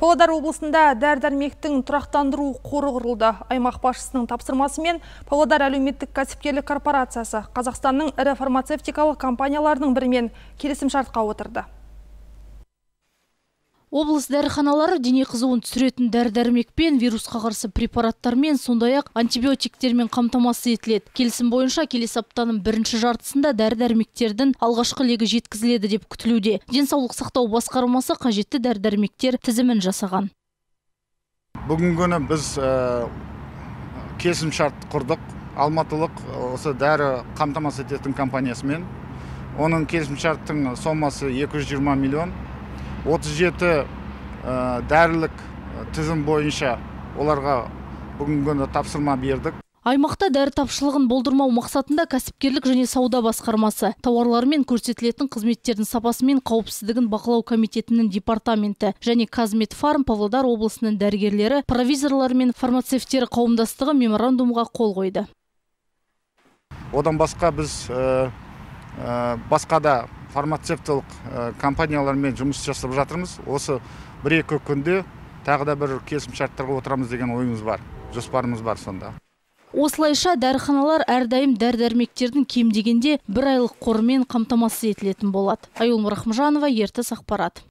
Павлодар облысында дәрі-дәрмектің тұрақтандыру қоры құрылды. Аймақ басшысының тапсырмасымен Павлодар әлеуметтік кәсіпкерлік корпорациясы Қазақстанның ірі фармацевтикалық компанияларының бірімен келісімшартқа отырды. Облыс дәріханалары дене қызуын түсіретін дәрі-дәрмекпен, вирусқа қарсы препараттармен, сондай-ақ антибиотиктермен қамтамасыз етіледі. Келісім бойынша келесі аптаның бірінші жартысында дәрі-дәрмектердің алғашқы легі жеткізіледі деп күтілуде. Денсаулық сақтау басқармасы қажетті дәрі-дәрмектер тізімін жасаған. Бүгінгі күні біз келісімшарт құрдық. Алматылық осы дәрі қамтамасыз ететін компаниясымен. Оның келісімшарттың сомасы 220 миллион 37 дәрілік тізім бойынша оларға бүгінгі күні тапсырма бердік Аймақта дәрі тапшылығын болдырмау мақсатында кәсіпкерлік және сауда басқармасы, тауарлар мен көрсетілетін қызметтердің сапасы мен қауіпсіздігін бақылау комитетінің департаменті және Казметфарм Павлодар облысының дәрігерлері, провизорлар мен фармацевтері қауымдастығы меморандумға қол қойды. Одан басқа біз басқа да фармацевталық компаниялармен жұмыс жасап жатырмыз. Осы бір екі күнде тағы да бір келісімшарттарға отырамыз деген ойымыз бар жоспарымыз бар сонда. Осылайша дәріханалар әрдайым дәрі дәрмектердің кем дегенде бір айлық қорымен қамтамасыз етілетін болады. Айгүл рахымжанова ертіс ақпарат.